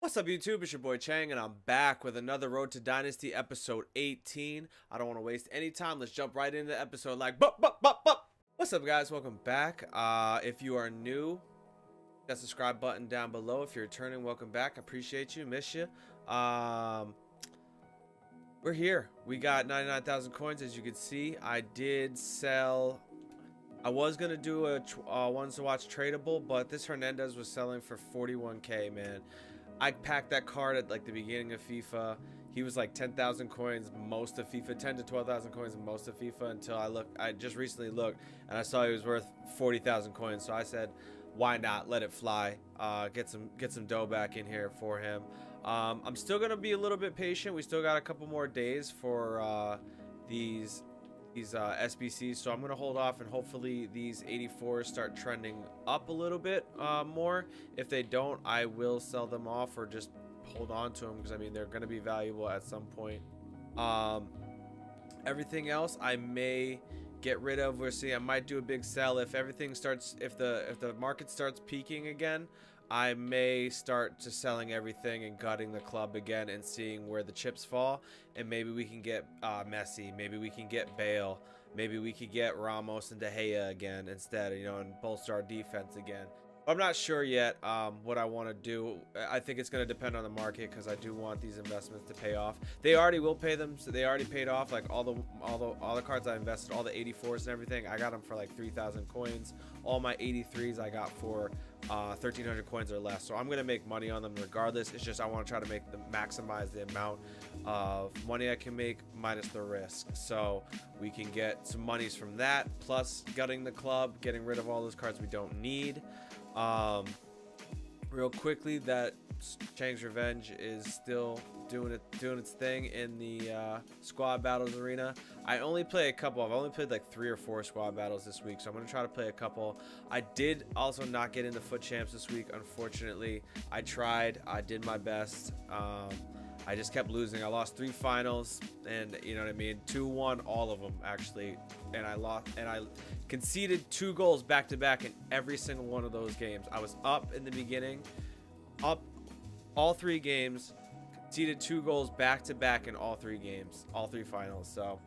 What's up, YouTube? It's your boy Chang, and I'm back with another Road to Dynasty episode 18. I don't want to waste any time. Let's jump right into the episode like, bup, bup, bup, bup. What's up, guys? Welcome back. Uh, if you are new, that subscribe button down below. If you're returning, welcome back. I appreciate you. Miss you. Um, we're here. We got 99,000 coins, as you can see. I did sell I was gonna do a uh, ones to watch tradable, but this Hernandez was selling for 41k, man. I packed that card at like the beginning of FIFA. He was like 10,000 coins most of FIFA, 10 to 12,000 coins most of FIFA until I looked. I just recently looked and I saw he was worth 40,000 coins. So I said, why not let it fly? Uh, get some get some dough back in here for him. Um, I'm still gonna be a little bit patient. We still got a couple more days for uh, these these uh, SBCs. So I'm going to hold off and hopefully these 84s start trending up a little bit uh, more. If they don't, I will sell them off or just hold on to them because I mean they're going to be valuable at some point. Um, everything else I may get rid of. We'll see. I might do a big sell if everything starts if the if the market starts peaking again. I may start to selling everything and gutting the club again and seeing where the chips fall. And maybe we can get uh, Messi. Maybe we can get Bale. Maybe we could get Ramos and De Gea again instead, you know, and bolster our defense again. I'm not sure yet um, what I want to do. I think it's going to depend on the market because I do want these investments to pay off. They already will pay them. So they already paid off. Like all the all the all the cards I invested, all the 84s and everything. I got them for like 3,000 coins. All my 83s I got for uh, 1,300 coins or less. So I'm going to make money on them regardless. It's just I want to try to make them maximize the amount of money I can make minus the risk. So we can get some monies from that plus gutting the club, getting rid of all those cards we don't need. Um, real quickly, that Chang's Revenge is still doing it, doing its thing in the uh, squad battles arena. I only play a couple. I've only played like three or four squad battles this week, so I'm gonna try to play a couple. I did also not get into FUT champs this week, unfortunately. I tried. I did my best. Um, I just kept losing. I lost three finals, and you know what I mean. Two one, all of them actually, and I lost. And I conceded two goals back to back in every single one of those games. I was up in the beginning, up all three games, conceded two goals back to back in all three games, all three finals. So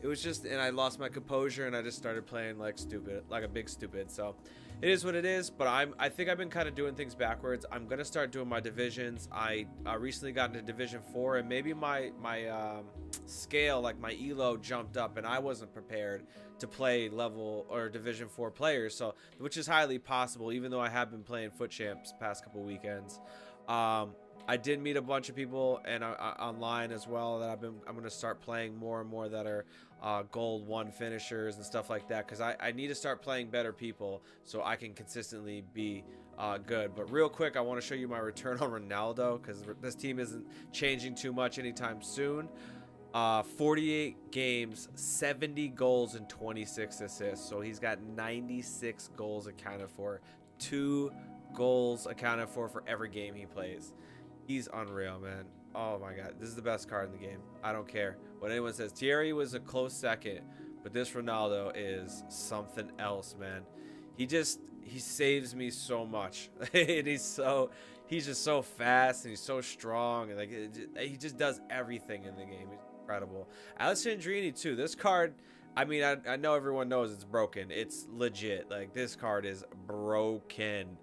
it was just, and I lost my composure, and I just started playing like stupid, like a big stupid. So it is what it is but i'm i think i've been kind of doing things backwards i'm gonna start doing my divisions i uh, recently got into division four and maybe my my um, scale like my elo jumped up and i wasn't prepared to play level or division four players so which is highly possible even though i have been playing FUT champs past couple weekends um, I did meet a bunch of people and uh, uh, online as well that I've been I'm gonna start playing more and more that are uh, gold one finishers and stuff like that because I, I need to start playing better people so I can consistently be uh, good. But real quick, I want to show you my return on Ronaldo because this team isn't changing too much anytime soon. Uh, 48 games, 70 goals, and 26 assists. So he's got 96 goals accounted for, two goals accounted for for every game he plays. He's unreal, man. Oh my god, this is the best card in the game. I don't care what anyone says. Thierry was a close second, but this Ronaldo is something else, man. He just he saves me so much, and he's so he's just so fast and he's so strong, and like he just does everything in the game. He's incredible. Alessandrini too. This card. I mean, I, I know everyone knows it's broken. It's legit. Like, this card is broken.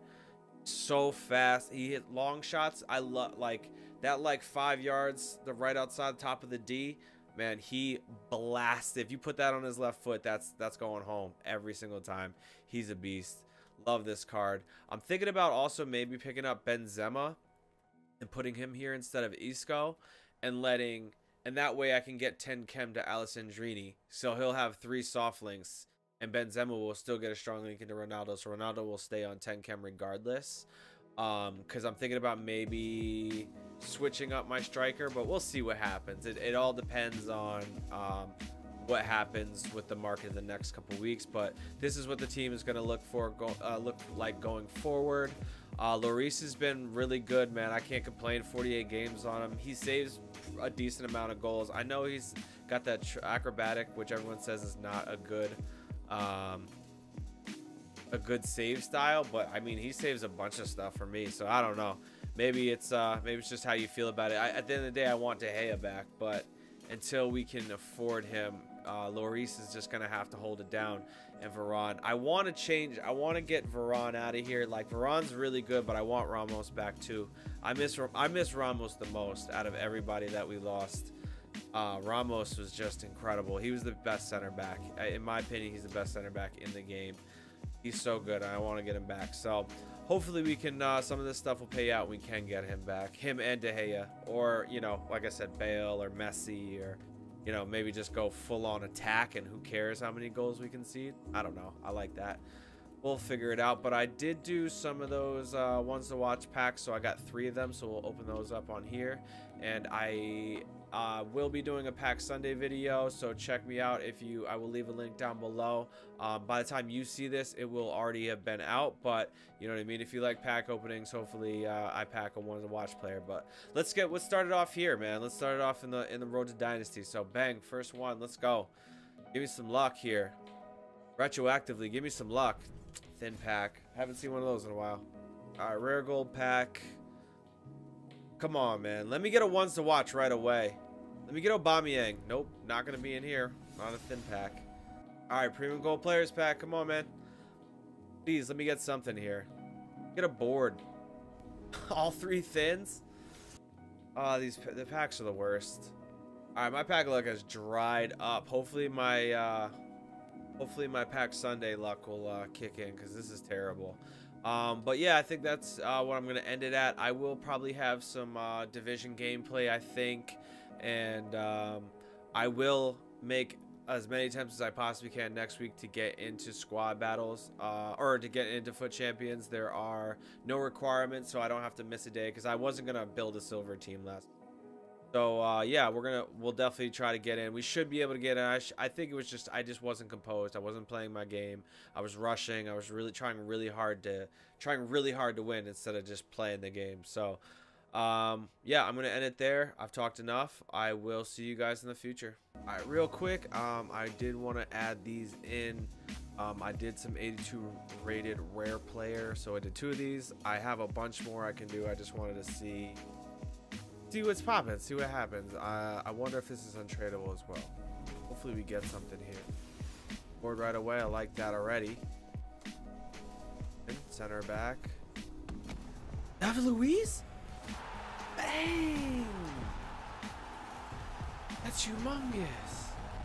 So fast. He hit long shots. I love, like, that like five yards, the right outside top of the D, man, he blasted. If you put that on his left foot, that's that's going home every single time. He's a beast. Love this card. I'm thinking about also maybe picking up Benzema and putting him here instead of Isco and letting and that way I can get 10 chem to Alessandrini. So he'll have three soft links and Benzema will still get a strong link into Ronaldo. So Ronaldo will stay on 10 chem regardless. Um, because I'm thinking about maybe switching up my striker, but we'll see what happens. It, it all depends on um, what happens with the market in the next couple weeks. But this is what the team is going to look for, go, uh, look like going forward. Uh, Lloris has been really good, man. I can't complain. 48 games on him. He saves a decent amount of goals. I know he's got that acrobatic, which everyone says is not a good. Um, a good save style, but I mean, he saves a bunch of stuff for me, so I don't know maybe it's uh, maybe it's just how you feel about it. I, at the end of the day, I want De Gea back, but until we can afford him, uh, Lloris is just gonna have to hold it down. And Varane, I want to change. I want to get Varane out of here. Like Varane's really good, but I want Ramos back too. I miss I miss Ramos the most out of everybody that we lost. Uh, Ramos was just incredible. He was the best center back. In my opinion, he's the best center back in the game. He's so good. I want to get him back. So hopefully we can, uh, some of this stuff will pay out. We can get him back. Him and De Gea. Or, you know, like I said, Bale or Messi or, you know, maybe just go full on attack and who cares how many goals we concede. I don't know. I like that. We'll figure it out. But I did do some of those uh, ones to watch packs. So I got three of them. So we'll open those up on here. And I uh, will be doing a pack Sunday video, so check me out if you. I will leave a link down below. Um, by the time you see this, it will already have been out, but you know what I mean. If you like pack openings, hopefully uh, I pack a one to watch player. But let's get let's start it off here, man. Let's start it off in the in the road to dynasty. So bang, first one. Let's go. Give me some luck here. Retroactively, give me some luck. Thin pack. Haven't seen one of those in a while. All right, rare gold pack. Come on, man. Let me get a ones to watch right away. Let me get Aubameyang. Nope, not going to be in here. Not a thin pack. All right, premium gold players pack. Come on, man. Please, let me get something here. Get a board. All three thins? Oh, these the packs are the worst. All right, my pack luck has dried up. Hopefully my uh, hopefully my pack Sunday luck will uh, kick in because this is terrible. Um, but yeah, I think that's uh, what I'm going to end it at. I will probably have some uh, division gameplay, I think, and um, I will make as many attempts as I possibly can next week to get into squad battles uh, or to get into FUT champions. There are no requirements, so I don't have to miss a day because I wasn't going to build a silver team last so uh, yeah, we're gonna we'll definitely try to get in. We should be able to get in. I, I think it was just I just wasn't composed. I wasn't playing my game. I was rushing. I was really trying really hard to trying really hard to win instead of just playing the game. So um, yeah, I'm gonna end it there. I've talked enough. I will see you guys in the future. All right, real quick. Um, I did want to add these in. Um, I did some 82 rated rare player, so I did two of these. I have a bunch more I can do. I just wanted to see see what's popping, see what happens. Uh, I wonder if this is untradeable as well. Hopefully we get something here. Board right away, I like that already. Center back. David Luiz? Bang! That's humongous.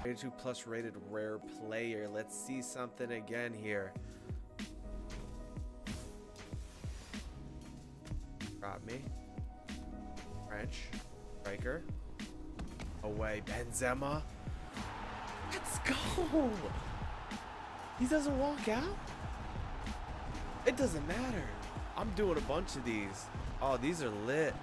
82 plus rated rare player. Let's see something again here. Got me. French. Striker. Away. Benzema. Let's go. He doesn't walk out. It doesn't matter. I'm doing a bunch of these. Oh, these are lit.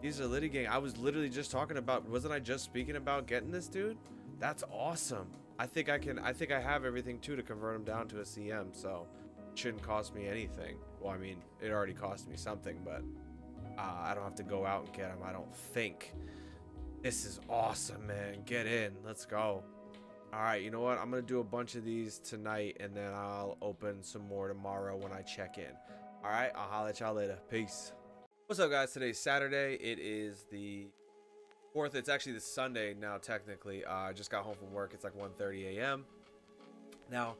These are litigating. I was literally just talking about, wasn't I just speaking about getting this dude? That's awesome. I think I can, I think I have everything too to convert him down to a CM, so shouldn't cost me anything. Well, I mean, it already cost me something, but uh, I don't have to go out and get them, I don't think. This is awesome, man. Get in. Let's go. All right, you know what? I'm going to do a bunch of these tonight, and then I'll open some more tomorrow when I check in. All right, I'll holler at y'all later. Peace. What's up, guys? Today's Saturday. It is the 4th. It's actually the Sunday now, technically. Uh, I just got home from work. It's like 1.30 a.m. Now,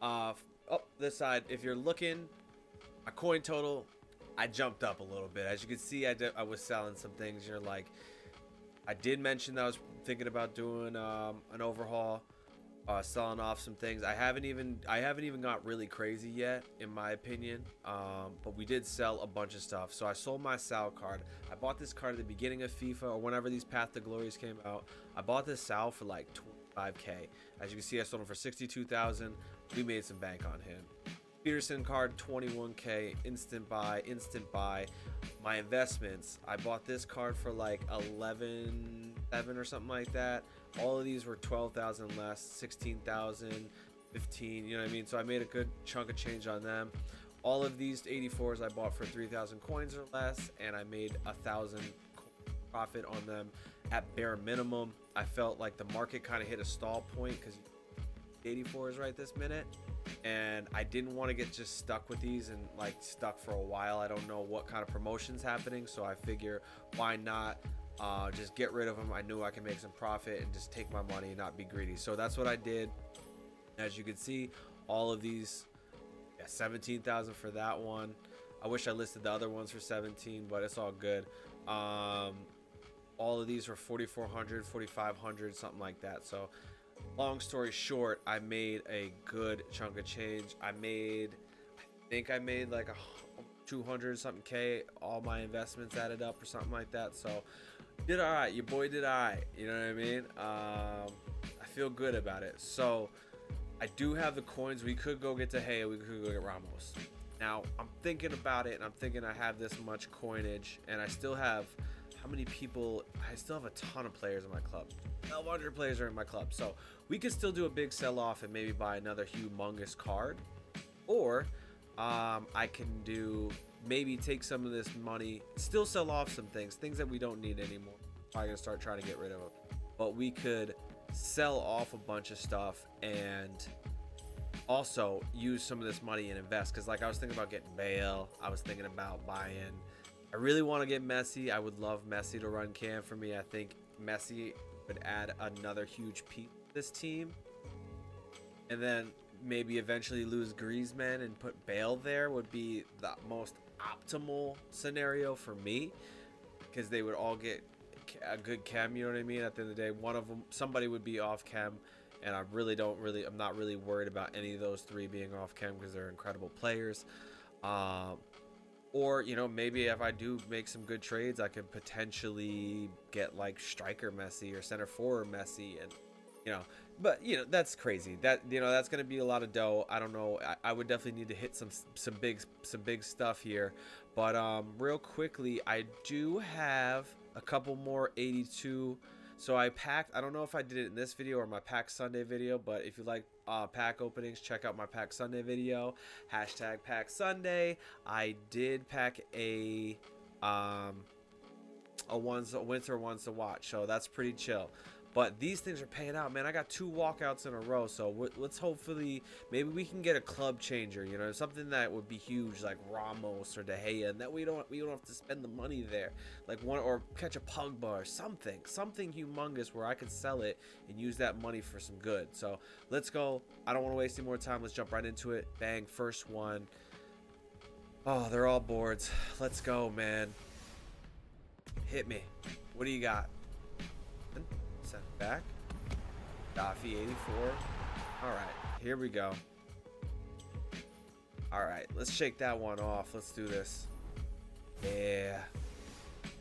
uh, oh, this side, if you're looking, my coin total I jumped up a little bit. As you can see, I, did, I was selling some things. You're like, I did mention that I was thinking about doing um, an overhaul, uh, selling off some things. I haven't even I haven't even got really crazy yet, in my opinion. Um, but we did sell a bunch of stuff. So I sold my Sal card. I bought this card at the beginning of FIFA or whenever these Path to Glories came out. I bought this Sal for like 25k. As you can see, I sold him for 62,000. We made some bank on him. Peterson card 21k instant buy instant buy. My investments I bought this card for like 11 7 or something like that. All of these were 12,000 less 16,000 15 you know what I mean? So I made a good chunk of change on them. All of these 84s I bought for 3,000 coins or less and I made a thousand profit on them at bare minimum. I felt like the market kind of hit a stall point because 84 is right this minute and I didn't want to get just stuck with these and like stuck for a while. I don't know what kind of promotions happening, so I figure why not uh, just get rid of them. I knew I can make some profit and just take my money and not be greedy. So that's what I did. As you can see, all of these, yeah, 17,000 for that one. I wish I listed the other ones for 17, but it's all good. Um, all of these were 4,400, 4,500, something like that. So long story short, I made a good chunk of change. I made, I think I made like a 200 something K, all my investments added up or something like that. So did all right. Your boy did all right. You know what I mean? Um, I feel good about it. So I do have the coins. We could go get De Gea. We could go get Ramos. Now I'm thinking about it, and I'm thinking I have this much coinage, and I still have how many people? I still have a ton of players in my club. 1,200 players are in my club, so we could still do a big sell-off and maybe buy another humongous card, or um, I can do maybe take some of this money, still sell off some things, things that we don't need anymore. I'm gonna start trying to get rid of them, but we could sell off a bunch of stuff and also use some of this money and invest. Because like I was thinking about getting Bale, I was thinking about buying. I really want to get Messi. I would love Messi to run cam for me. I think Messi would add another huge piece to this team. And then maybe eventually lose Griezmann and put Bale there would be the most optimal scenario for me because they would all get a good chem. You know what I mean? At the end of the day, one of them, somebody would be off chem, and I really don't really, I'm not really worried about any of those three being off chem because they're incredible players. Um, or you know maybe if I do make some good trades, I could potentially get like striker Messi or center forward Messi, and you know but you know that's crazy. That you know that's going to be a lot of dough. I don't know. I, I, would definitely need to hit some some big some big stuff here. But um real quickly i do have a couple more 82 so i packed i don't know if i did it in this video or my pack sunday video but if you like uh, pack openings. Check out my pack sunday video. Hashtag pack sunday. I did pack a um a ones a winter ones to watch. So that's pretty chill but these things are paying out, man. I got two walkouts in a row, so let's hopefully maybe we can get a club changer. You know, something that would be huge, like Ramos or De Gea, and that we don't we don't have to spend the money there, like one or catch a Pogba or something, something humongous where I can sell it and use that money for some good. So let's go. I don't want to waste any more time. Let's jump right into it. Bang, first one. Oh, they're all boards. Let's go, man. Hit me. What do you got? Back. Daffy 84. Alright, here we go. Alright, let's shake that one off. Let's do this. Yeah.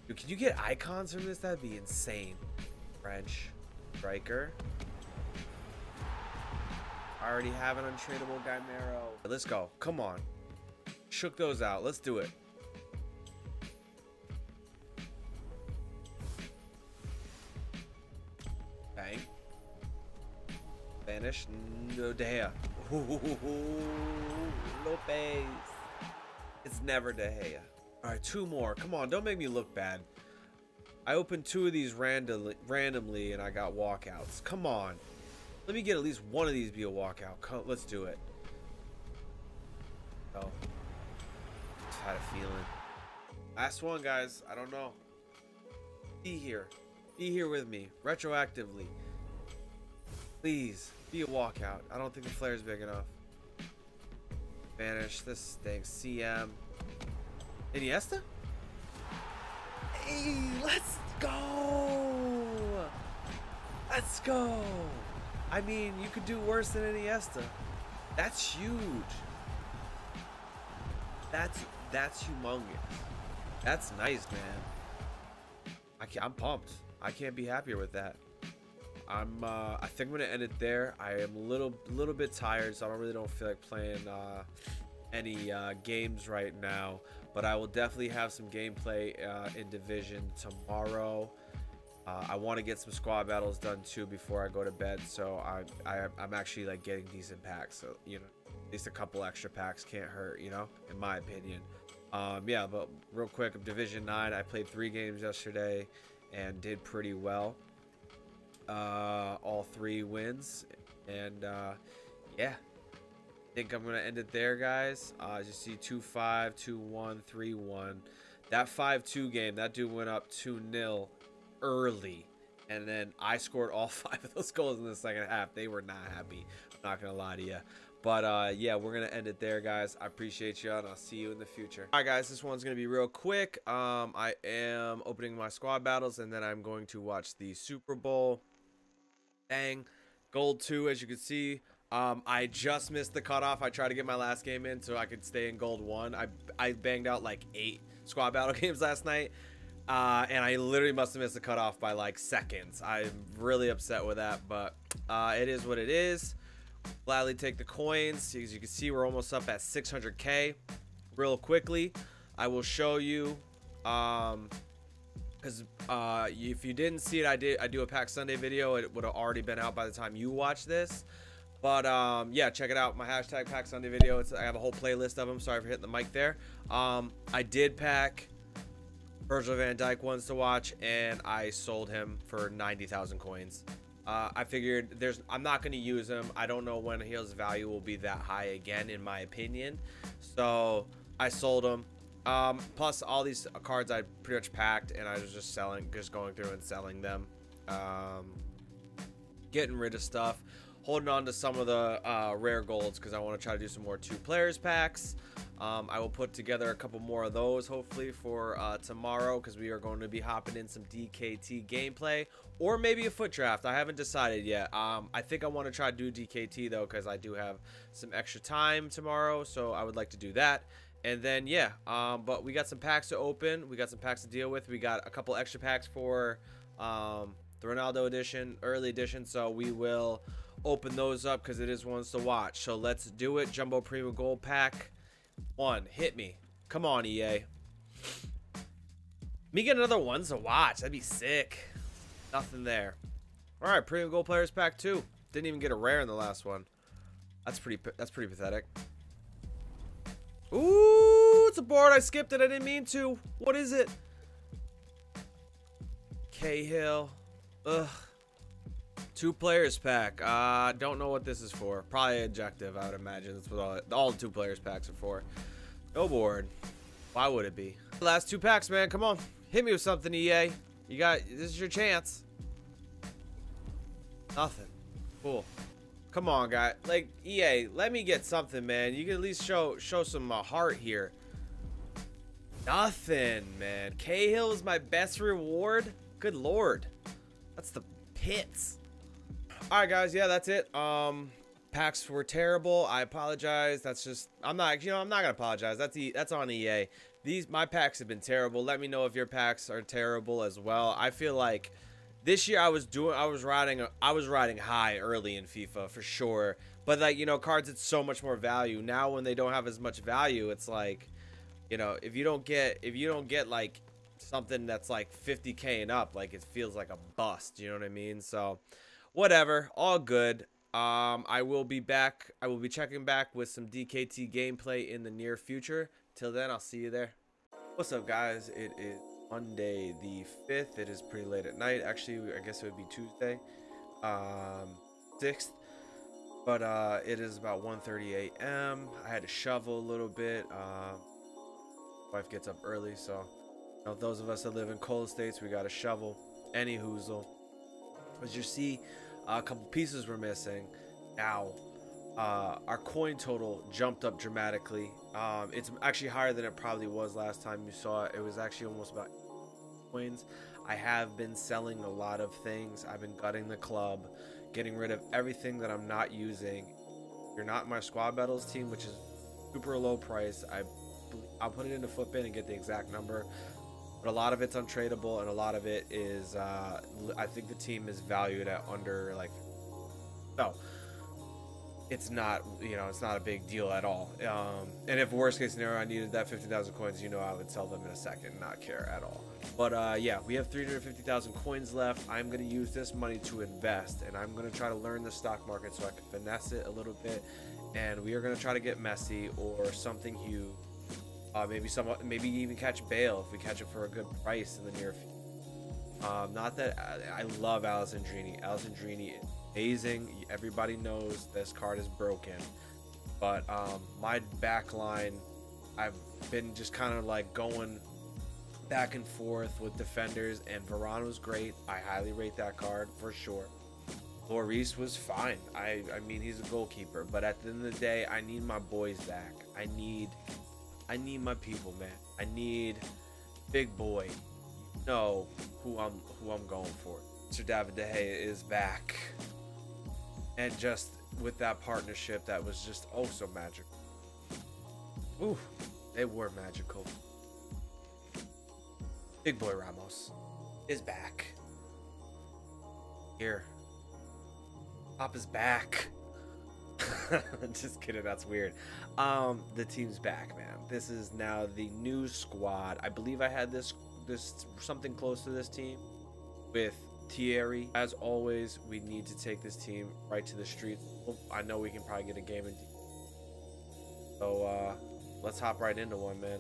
Dude, can you get icons from this? That'd be insane. French. Striker. I already have an untradeable Gameiro. Let's go. Come on. Shook those out. Let's do it. Spanish. No De. Lopez. It's never De Gea. Alright, two more. Come on, don't make me look bad. I opened two of these randomly, randomly and I got walkouts. Come on. Let me get at least one of these be a walkout. Come, let's do it. Oh. Just had a feeling. Last one, guys. I don't know. Be here. Be here with me. Retroactively. Please. Be a walkout. I don't think the flare is big enough. Vanish. This stinks. CM. Iniesta? Hey, let's go! Let's go! I mean, you could do worse than Iniesta. That's huge. That's that's humongous. That's nice, man. I can I'm pumped. I can't be happier with that. I'm uh, I think I'm gonna end it there. I am a little little bit tired, so I don't really don't feel like playing uh, any uh, games right now. But I will definitely have some gameplay uh, in Division tomorrow. Uh, I want to get some squad battles done too before I go to bed. So I, I I'm actually like getting decent packs. So you know, at least a couple extra packs can't hurt. You know, in my opinion. Um, yeah, but real quick, Division 9, I played three games yesterday and did pretty well uh, all three wins. And uh, yeah, I think I'm gonna end it there, guys. Uh, as you see, two five, two one, three one. That five two game, that dude went up two 0 early, and then I scored all five of those goals in the second half. They were not happy. I'm not gonna lie to you. But uh, yeah, we're gonna end it there, guys. I appreciate you, and I'll see you in the future. All right, guys, this one's gonna be real quick. Um, I am opening my squad battles, and then I'm going to watch the Super Bowl. Dang, gold two, as you can see. Um, I just missed the cutoff. I tried to get my last game in so I could stay in gold one. I I banged out like eight squad battle games last night. Uh, and I literally must have missed the cutoff by like seconds. I'm really upset with that, but uh, it is what it is. Gladly take the coins. As you can see, we're almost up at 600k real quickly. I will show you um because uh if you didn't see it i did i do a pack sunday video. It would have already been out by the time you watch this. But um yeah check it out. My hashtag pack sunday video. It's i have a whole playlist of them sorry for hitting the mic there. Um i did pack Virgil van Dijk ones to watch and i sold him for 90000 coins. Uh, I figured there's I'm not going to use him. I don't know when his value will be that high again, in my opinion. So I sold him. Um, plus, all these cards I pretty much packed, and I was just selling, just going through and selling them. Um, getting rid of stuff. Holding on to some of the uh, rare golds because I want to try to do some more two players packs. Um, I will put together a couple more of those hopefully for uh, tomorrow because we are going to be hopping in some DKT gameplay or maybe a FUT draft. I haven't decided yet. Um, I think I want to try to do DKT though because I do have some extra time tomorrow, so I would like to do that. And then yeah, um, but we got some packs to open. We got some packs to deal with. We got a couple extra packs for um, the Ronaldo edition, early edition. So we will open those up because it is ones to watch. So let's do it. Jumbo Premium Gold Pack. One, hit me. Come on, EA. Me get another ones to watch. That'd be sick. Nothing there. All right, premium gold players pack two. Didn't even get a rare in the last one. That's pretty. That's pretty pathetic. Ooh, it's a board. I skipped it. I didn't mean to. What is it? Cahill. Ugh. Two players pack. Uh, don't know what this is for. Probably objective, I would imagine. That's what all, all two players packs are for. No board. Why would it be? Last two packs, man. Come on. Hit me with something, EA. You got, this is your chance. Nothing. Cool. Come on, guy. Like, EA, let me get something, man. You can at least show show some uh, heart here. Nothing, man. Cahill is my best reward? Good lord. That's the pits. All right, guys. Yeah, that's it. Um, packs were terrible. I apologize. That's just I'm not. You know, I'm not gonna apologize. That's e, that's on EA. These my packs have been terrible. Let me know if your packs are terrible as well. I feel like this year I was doing. I was riding. I was riding high early in FIFA for sure. But like you know, cards it's so much more value now. When they don't have as much value, it's like, you know, if you don't get if you don't get like something that's like 50k and up, like it feels like a bust. You know what I mean? So whatever, all good. Um, I will be back. I will be checking back with some DKT gameplay in the near future. Till then, I'll see you there. What's up, guys? It is Monday the 5th. It is pretty late at night. Actually, I guess it would be Tuesday, um, 6th. But uh, it is about 1.30 a.m. I had to shovel a little bit. Uh, wife gets up early, so you know, those of us that live in cold states, we got to shovel. Any hoozle. As you see, a couple pieces were missing. Now, uh, our coin total jumped up dramatically. Um, it's actually higher than it probably was last time you saw it. It was actually almost about coins. I have been selling a lot of things. I've been gutting the club, getting rid of everything that I'm not using. You're not my squad battles team, which is super low price. I I'll put it into Futbin and get the exact number but a lot of it's untradeable and a lot of it is uh, i think the team is valued at under like no it's not you know it's not a big deal at all um, and if worst case scenario i needed that 50000 coins you know i would sell them in a second not care at all but uh, yeah we have 350000 coins left i'm going to use this money to invest and i'm going to try to learn the stock market so i can finesse it a little bit and we are going to try to get Messi or something huge uh, maybe some, maybe even catch Bale if we catch it for a good price in the near future. Um, not that I, I love Alessandrini. Alessandrini, amazing. Everybody knows this card is broken. But um, my back line, I've been just kind of like going back and forth with defenders, and Varane was great. I highly rate that card for sure. Lloris was fine. I, I mean, he's a goalkeeper, but at the end of the day, I need my boys back. I need, I need my people, man. I need big boy. You know who I'm, who I'm going for. Sir David De Gea is back, and just with that partnership, that was just oh so magical. Ooh, they were magical. Big boy Ramos is back. Here. Pop is back. Just kidding, that's weird. Um, the team's back, man. This is now the new squad. I believe I had this this something close to this team with Thierry. As always, we need to take this team right to the streets. I know we can probably get a game in. So uh, let's hop right into one, man.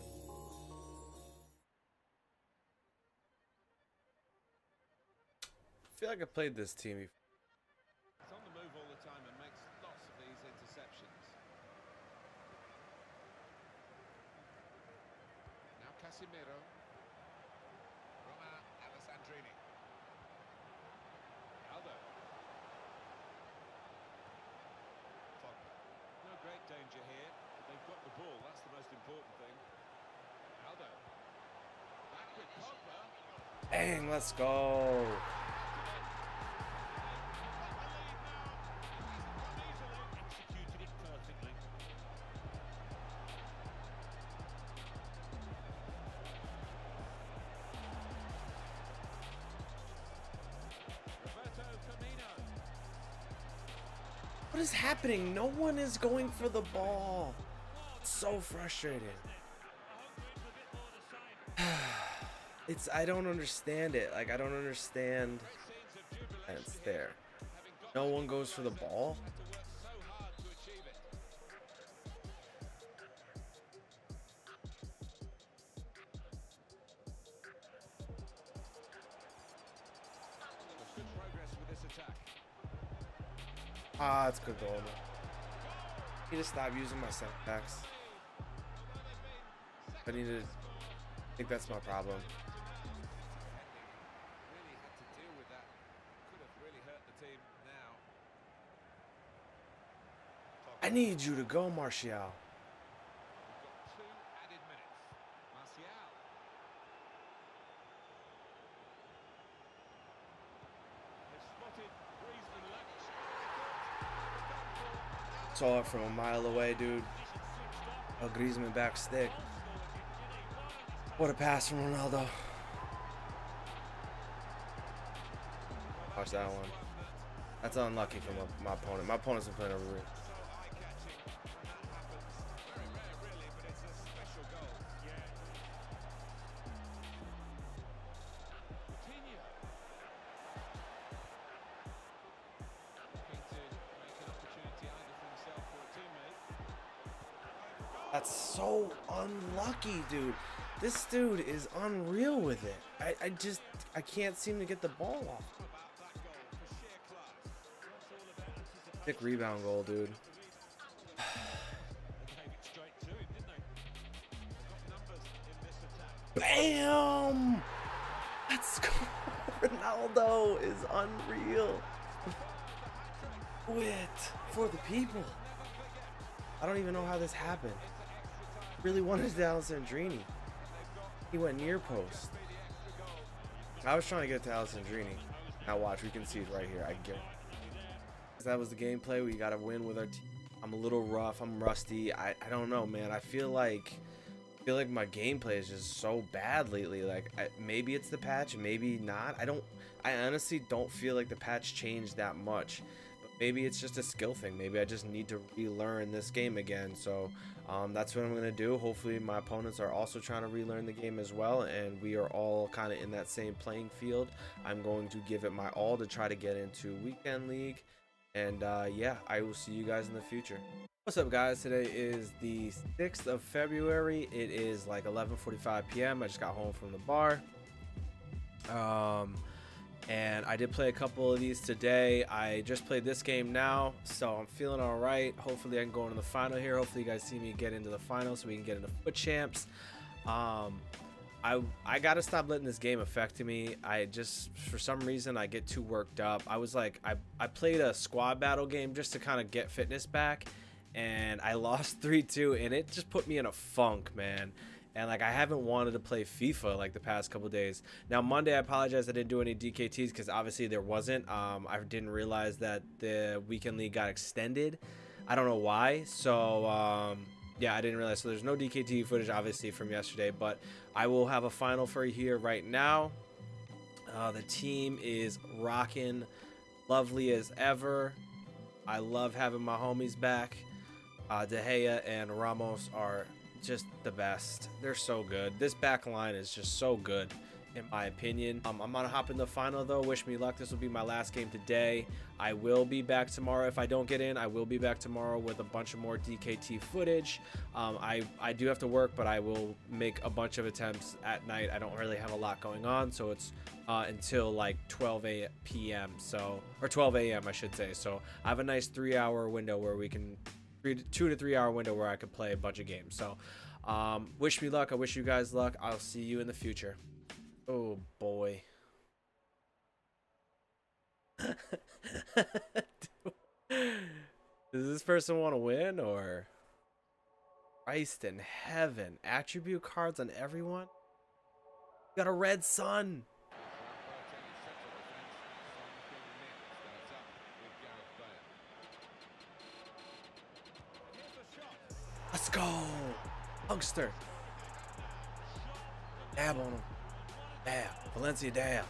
I feel like I played this team before. It's on the move all the time and makes lots of these interceptions. Now Casemiro. Roma Alessandrini. Aldo. Pogba. No great danger here, but they've got the ball. That's the most important thing. Aldo. Back with Pogba. Bang, let's go. Executed it perfectly. Roberto Firmino. What is happening? No one is going for the ball. It's so frustrating. It's I don't understand it. Like I don't understand. And it's there. No one goes for the ball. Ah, it's good goal. Man. I need to stop using my setbacks. I need to. I think that's my problem. Need you to go, Martial. Saw it from a mile away, dude. A Griezmann back stick. What a pass from Ronaldo. Watch that one. That's unlucky for my, my opponent. My opponent's been playing over dude. This dude is unreal with it. I, I just I can't seem to get the ball off. Sick rebound goal, dude. It. Bam! Let's go. Ronaldo is unreal. Quit for the people. I don't even know how this happened. Really wanted to Alessandrini. He went near post. I was trying to get to Alessandrini. Now watch, we can see it right here. I get. That was the gameplay. We got to win with our team. I'm a little rough. I'm rusty. I, I don't know, man. I feel like I feel like my gameplay is just so bad lately. Like I, maybe it's the patch, maybe not. I don't. I honestly don't feel like the patch changed that much. But maybe it's just a skill thing. Maybe I just need to relearn this game again. So um, that's what I'm gonna do. Hopefully my opponents are also trying to relearn the game as well, and we are all kind of in that same playing field. I'm going to give it my all to try to get into weekend league. And uh, yeah, I will see you guys in the future. What's up, guys? Today is the 6th of February. It is like 11:45 p.m. I just got home from the bar. Um, and I did play a couple of these today. I just played this game now, so I'm feeling all right. Hopefully, I can go into the final here. Hopefully, you guys see me get into the final so we can get into FUT champs. Um, I I gotta stop letting this game affect me. I just for some reason I get too worked up. I was like I I played a squad battle game just to kind of get fitness back, and I lost three two, and it just put me in a funk, man and like I haven't wanted to play FIFA like the past couple days. Now Monday, I apologize I didn't do any DKTs because obviously there wasn't. Um, I didn't realize that the weekend league got extended. I don't know why. So um, yeah, I didn't realize. So there's no DKT footage obviously from yesterday, but I will have a final for you here right now. Uh, the team is rocking, lovely as ever. I love having my homies back. Uh, De Gea and Ramos are just the best. They're so good. This back line is just so good, in my opinion. Um, I'm gonna hop in the final though. Wish me luck. This will be my last game today. I will be back tomorrow. If I don't get in, I will be back tomorrow with a bunch of more DKT footage. Um, I, I do have to work, but I will make a bunch of attempts at night. I don't really have a lot going on, so it's uh, until like 12 a p.m. So or 12 a.m. I should say. So I have a nice three-hour window where we can three to, two to three hour window where I could play a bunch of games. So, um, wish me luck. I wish you guys luck. I'll see you in the future. Oh boy. Does this person want to win or? Christ in heaven. Attribute cards on everyone? got a red sun. Go. Hunkster. Dab on him. Dab. Valencia dab.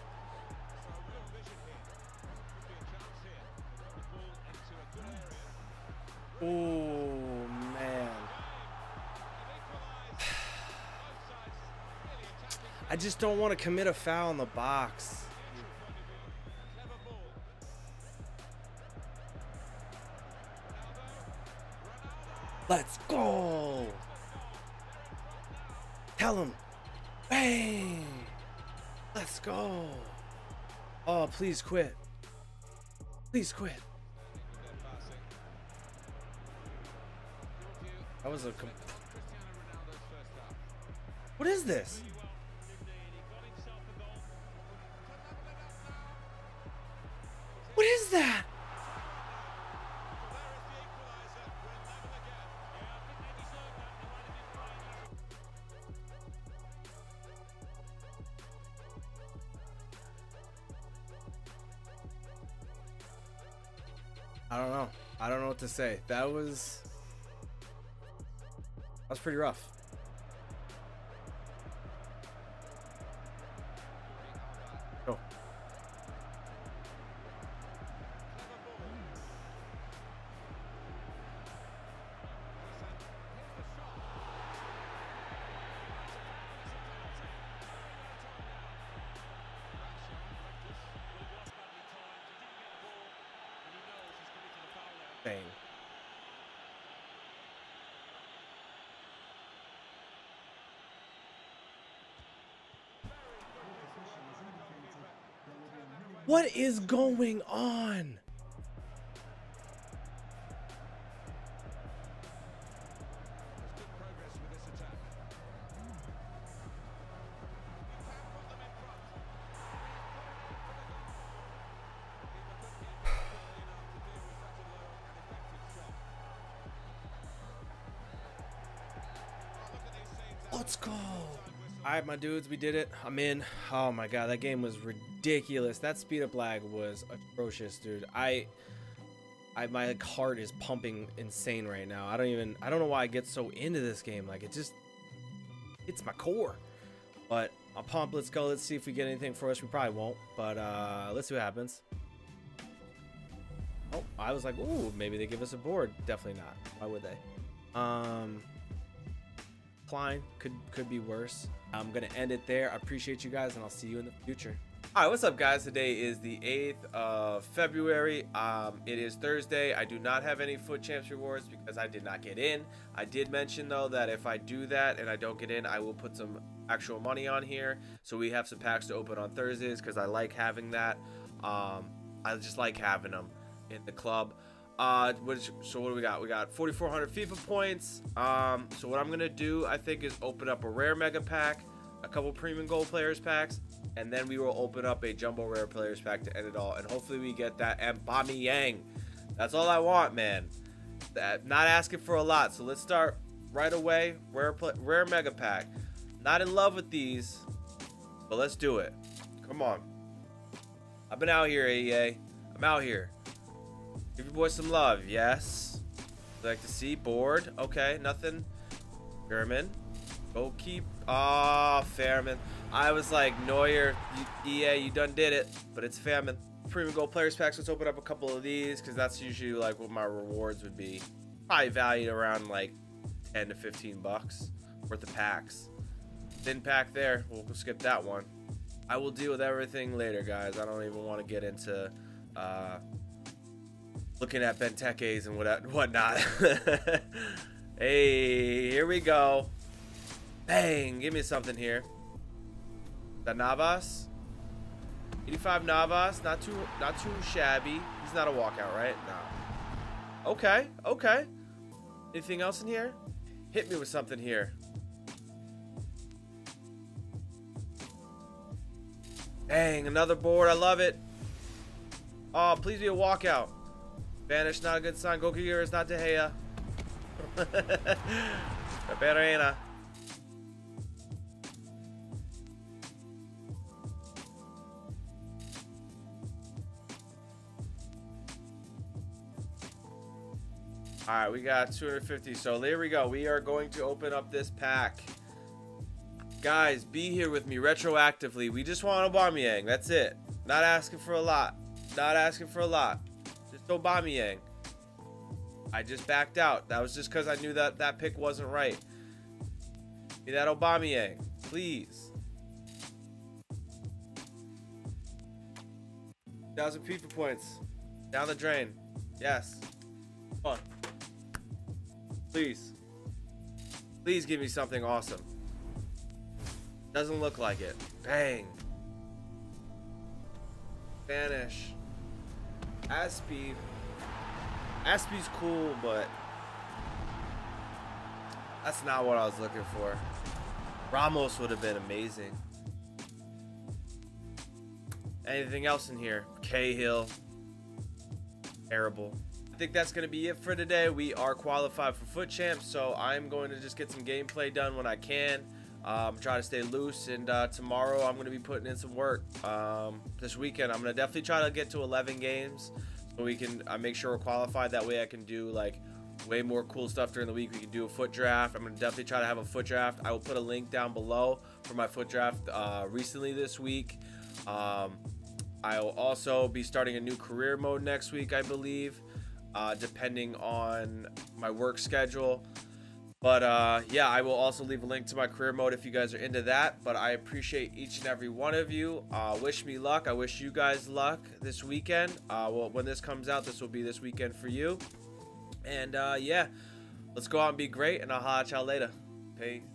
Oh, man. I just don't want to commit a foul in the box. Let's go. Tell him. Bang. Let's go. Oh, please quit. Please quit. That was a. What is this? Say. That was that was pretty rough. Go. Bang. What is going on? Let's go. All right, my dudes, we did it. I'm in. Oh my god, that game was ridiculous. That speed up lag was atrocious, dude. I, I my heart is pumping insane right now. I don't even. I don't know why I get so into this game. Like it just, it's my core. But I'm pumped. Let's go. Let's see if we get anything for us. We probably won't, but uh, let's see what happens. Oh, I was like, ooh, maybe they give us a board. Definitely not. Why would they? Um. Klein could could be worse. I'm gonna end it there. I appreciate you guys, and I'll see you in the future. All right, what's up, guys? Today is the 8th of February. Um, it is Thursday. I do not have any FUT Champs rewards because I did not get in. I did mention, though, that if I do that and I don't get in, I will put some actual money on here. So we have some packs to open on Thursdays because I like having that. Um, I just like having them in the club. Uh, which, so what do we got? We got 4,400 FIFA points. Um, so what I'm going to do, I think, is open up a rare mega pack, a couple premium gold players packs, and then we will open up a jumbo rare players pack to end it all. And hopefully we get that Aubameyang that's all I want man. That not asking for a lot. So let's start right away. Rare rare mega pack. Not in love with these but let's do it. Come on. I've been out here AEA I'm out here. Give your boy some love yes? Like to see? Board okay nothing. Go keep ah oh, Fährmann I was like, Neuer, you, EA, you done did it, but it's famine. Premium Gold Players Packs, let's open up a couple of these, because that's usually like what my rewards would be. Probably valued around like 10 to 15 bucks worth of packs. Thin pack there, we'll skip that one. I will deal with everything later, guys. I don't even want to get into uh, looking at Benteke's and what whatnot. hey, here we go. Bang, give me something here. The Navas. 85 Navas, not too not too shabby. He's not a walkout, right? No. Okay, okay. Anything else in here? Hit me with something here. Dang, another board. I love it. Oh, please be a walkout. Vanish, not a good sign. Goku is not De Gea. Perena. All right, we got 250. So there we go. We are going to open up this pack. Guys, be here with me retroactively. We just want Aubameyang. That's it. Not asking for a lot. Not asking for a lot. Just Aubameyang. I just backed out. That was just because I knew that that pick wasn't right. Be that Aubameyang. Please. 1,000 FIFA points. Down the drain. Yes. Come on. Please. Please give me something awesome. Doesn't look like it. Bang. Vanish. Aspie. Aspie's cool, but that's not what I was looking for. Ramos would have been amazing. Anything else in here? Cahill. Terrible think that's going to be it for today. We are qualified for FUT Champs, so I'm going to just get some gameplay done when I can. Um, try to stay loose, and uh, tomorrow I'm going to be putting in some work. Um, this weekend, I'm going to definitely try to get to 11 games so we can uh, make sure we're qualified. That way I can do like way more cool stuff during the week. We can do a FUT draft. I'm going to definitely try to have a FUT draft. I will put a link down below for my FUT draft uh, recently this week. Um, I will also be starting a new career mode next week, I believe uh, depending on my work schedule. But uh, yeah, I will also leave a link to my career mode if you guys are into that. But I appreciate each and every one of you. Uh, wish me luck. I wish you guys luck this weekend. Uh, well, when this comes out, this will be this weekend for you. And uh, yeah, let's go out and be great. And I'll holla at y'all later. Peace.